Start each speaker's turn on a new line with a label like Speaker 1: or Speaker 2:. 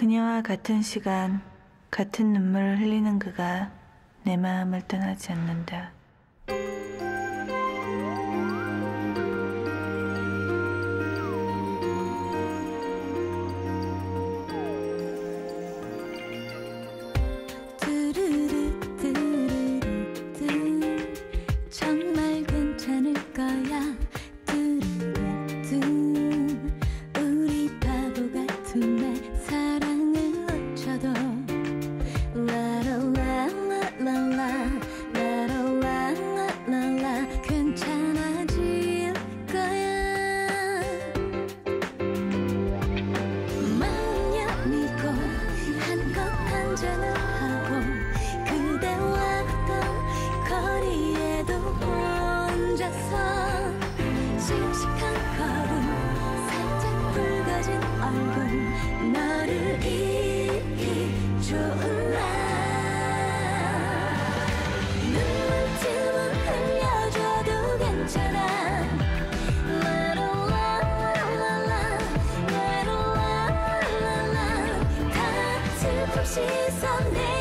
Speaker 1: 그녀와 같은 시간, 같은 눈물을 흘리는 그가 내 마음을 떠나지 않는다.
Speaker 2: your name.